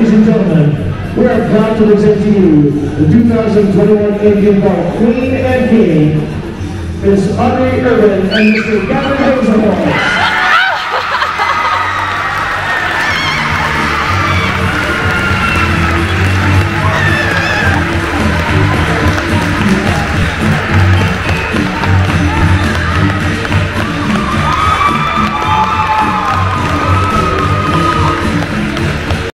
Ladies and gentlemen, we are proud to present to you the 2021 Indian Call Queen and King, Ms. Audrey Irvin and Mr. Gavin Rosenwald.